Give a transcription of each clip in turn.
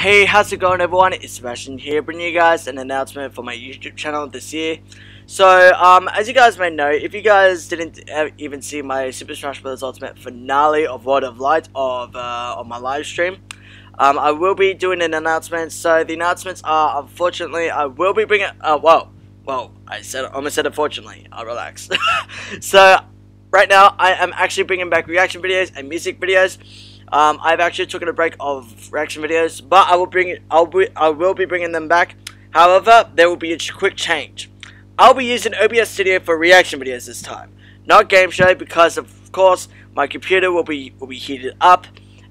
Hey, how's it going everyone? It's Sebastian here, bringing you guys an announcement for my YouTube channel this year. So, um, as you guys may know, if you guys didn't even see my Super Smash Bros. Ultimate finale of World of Light of uh, on my live stream, um, I will be doing an announcement. So the announcements are, unfortunately, I will be bringing. Uh, well, well, I said almost said unfortunately. I'll relax. so, right now, I am actually bringing back reaction videos and music videos. Um, I've actually taken a break of reaction videos, but I will bring. I'll be. I will be bringing them back. However, there will be a quick change. I'll be using OBS Studio for reaction videos this time, not Game Show, because of course my computer will be will be heated up,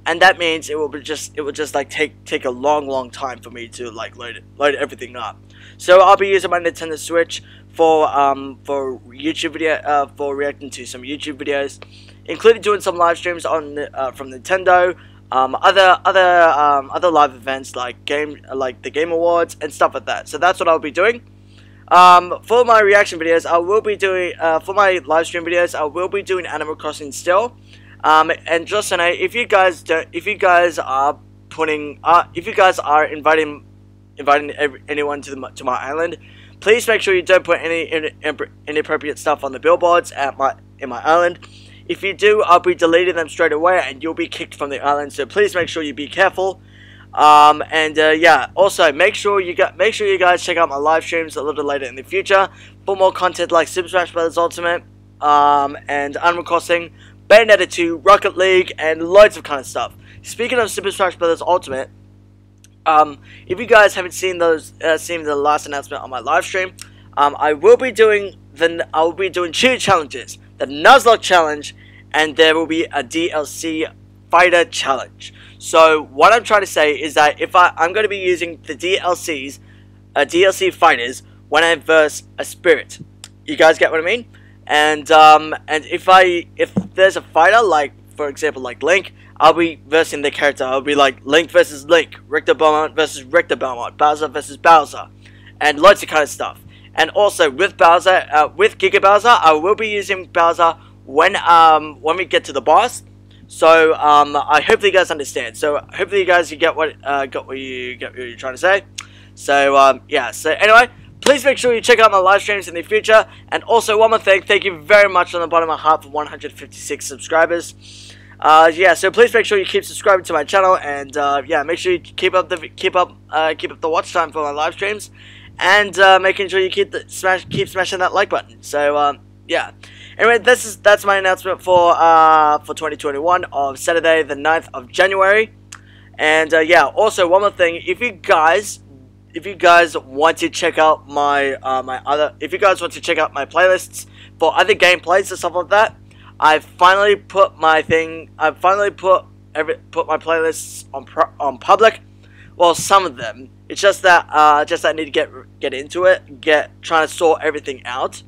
and that means it will be just it will just like take take a long long time for me to like load it, load everything up. So I'll be using my Nintendo Switch for um for YouTube video uh, for reacting to some YouTube videos including doing some live streams on uh, from Nintendo, um, other other um, other live events like game like the Game Awards and stuff like that. So that's what I'll be doing. Um, for my reaction videos, I will be doing uh, for my live stream videos. I will be doing Animal Crossing still. Um, and just so know, if you guys don't, if you guys are putting, uh, if you guys are inviting, inviting every, anyone to the to my island, please make sure you don't put any inappropriate stuff on the billboards at my in my island. If you do, I'll be deleting them straight away and you'll be kicked from the island. So please make sure you be careful. Um, and uh, yeah, also make sure you got make sure you guys check out my live streams a little later in the future for more content like Super Smash Bros. Ultimate, um, and Animal Crossing, Bayonetta 2, Rocket League, and loads of kind of stuff. Speaking of Super Smash Bros. Ultimate, um, if you guys haven't seen those, uh, seen the last announcement on my live stream, um, I will be doing the I will be doing two challenges the Nuzlocke challenge, and there will be a DLC fighter challenge. So what I'm trying to say is that if I, I'm going to be using the DLCs, uh, DLC fighters, when I verse a spirit. You guys get what I mean? And um, and if I if there's a fighter like for example like Link, I'll be versing the character. I'll be like Link versus Link, Richter Belmont versus Richter Belmont, Bowser versus Bowser, and lots of kind of stuff. And also with Bowser, uh, with Giga Bowser, I will be using Bowser when um when we get to the boss. So um I hope you guys understand. So hopefully you guys you get what uh got what you get what you're trying to say. So um yeah. So anyway. Please make sure you check out my live streams in the future. And also, one more thing, thank you very much on the bottom of my heart for 156 subscribers. Uh, yeah, so please make sure you keep subscribing to my channel, and uh, yeah, make sure you keep up the keep up uh, keep up the watch time for my live streams and uh, making sure you keep the smash keep smashing that like button. So um, yeah. Anyway, this is that's my announcement for uh, for 2021 of Saturday, the 9th of January. And uh, yeah, also one more thing, if you guys if you guys want to check out my uh, my other if you guys want to check out my playlists for other gameplays and stuff like that, I finally put my thing I finally put every put my playlists on on public. Well, some of them it's just that uh, just that I need to get get into it, get trying to sort everything out.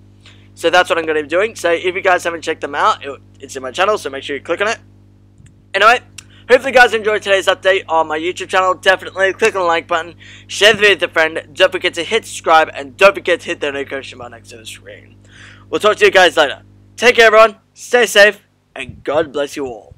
So that's what I'm going to be doing. So if you guys haven't checked them out, it, it's in my channel, so make sure you click on it. Anyway, hopefully you guys enjoyed today's update on my YouTube channel. Definitely click on the like button, share the video with a friend, don't forget to hit subscribe, and don't forget to hit the notification bell next to the screen. We'll talk to you guys later. Take care everyone, stay safe, and God bless you all.